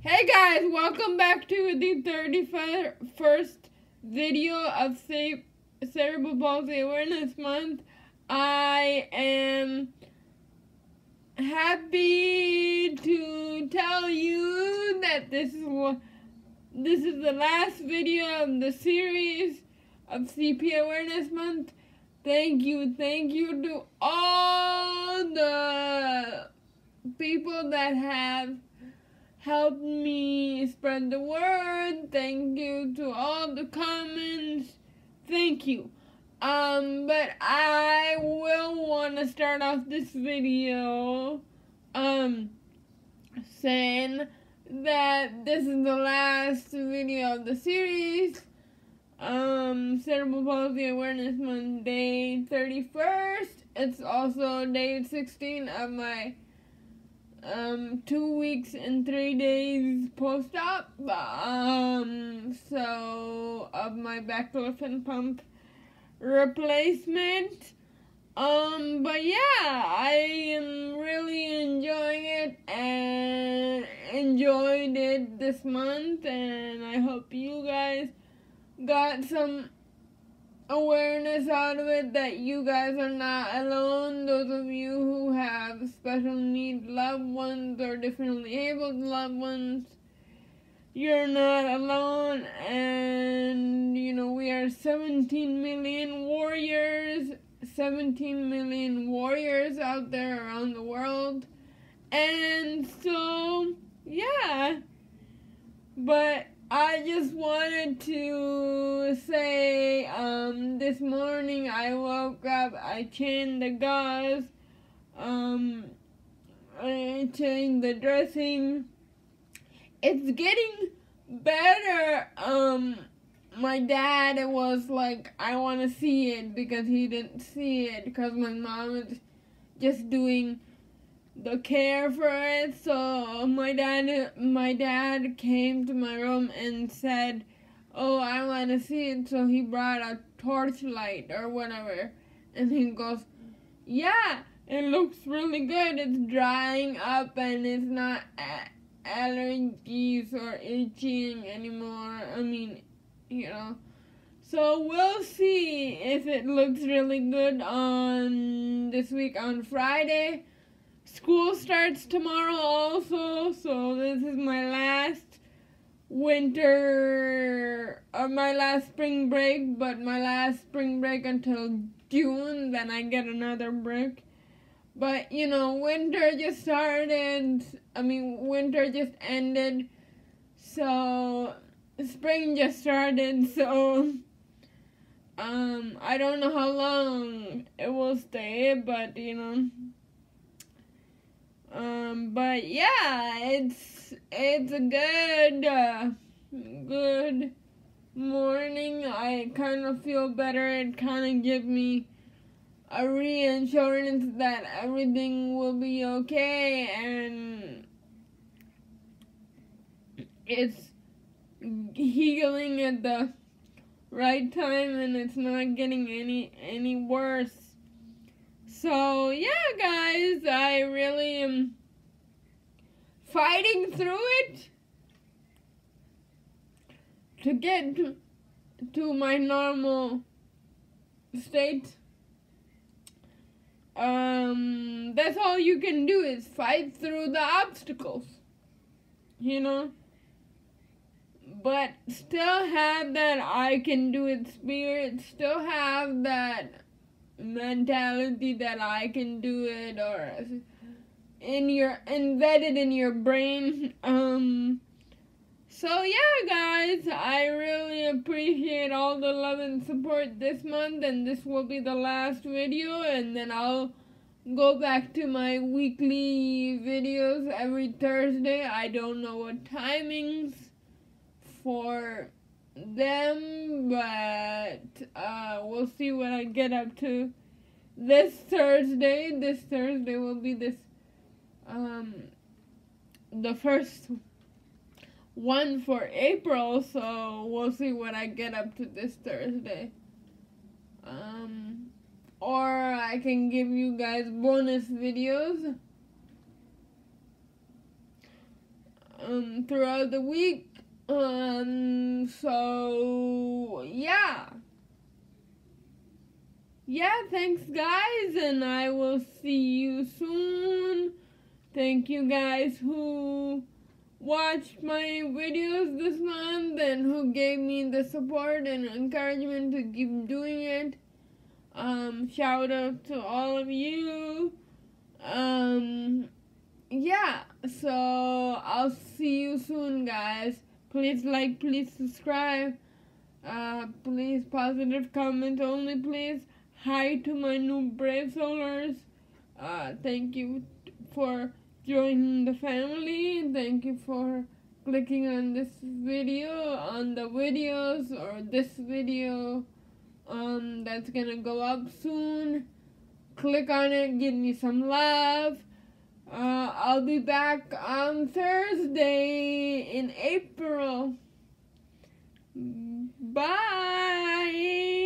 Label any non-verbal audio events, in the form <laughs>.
Hey guys, welcome back to the 31st video of Cerebral Palsy Awareness Month. I am happy to tell you that this is this is the last video of the series of CP Awareness Month. Thank you, thank you to all the people that have helped me spread the word. Thank you to all the comments. Thank you. Um, but I will want to start off this video, um, saying that this is the last video of the series. Um, Cerebral Palsy Awareness Monday 31st. It's also day 16 of my um, two weeks and three days post-op. Um, so of my baclofen pump replacement. Um, but yeah, I am really enjoying it and enjoyed it this month, and I hope you guys got some awareness out of it that you guys are not alone. Those of you who have special needs loved ones or differently abled loved ones, you're not alone. And, you know, we are 17 million warriors, 17 million warriors out there around the world. And so, yeah. But I just wanted to say, this morning I woke up, I changed the gauze, um, I changed the dressing. It's getting better. Um, my dad it was like, I want to see it because he didn't see it because my mom is just doing the care for it. So my dad, my dad came to my room and said, "Oh, I want to see it." So he brought a torchlight or whatever, and he goes, "Yeah, it looks really good. It's drying up and it's not allergies or itching anymore. I mean, you know." So we'll see if it looks really good on this week on Friday school starts tomorrow also, so this is my last winter or uh, my last spring break, but my last spring break until June, then I get another break. But you know, winter just started. I mean, winter just ended. So spring just started, <laughs> so um I don't know how long it will stay, but you know um, but yeah, it's it's a good good morning. I kind of feel better. It kind of gives me a reassurance that everything will be okay and it's healing at the right time and it's not getting any any worse so, yeah, guys, I really am fighting through it to get to, my normal state. Um, that's all you can do is fight through the obstacles, you know? But still have that I can do it spirit, still have that mentality that I can do it or in your embedded in your brain. Um so yeah guys, I really appreciate all the love and support this month and this will be the last video and then I'll go back to my weekly videos every Thursday. I don't know what timings for them, but uh, we'll see what I get up to this Thursday. This Thursday will be this um the first one for April, so we'll see what I get up to this Thursday. Um or I can give you guys bonus videos. Um throughout the week. Um, so yeah. Yeah, thanks guys, and I will see you soon. Thank you guys who watched my videos this month and who gave me the support and encouragement to keep doing it. Um, shout out to all of you. Um, yeah, so I'll see you soon, guys. Please like, please subscribe. Uh, please positive comment only, please. Hi to my new Brave Solars. Uh, thank you for join the family. Thank you for clicking on this video, on the videos, or this video um, that's gonna go up soon. Click on it, give me some love. Uh, I'll be back on Thursday in April. Bye!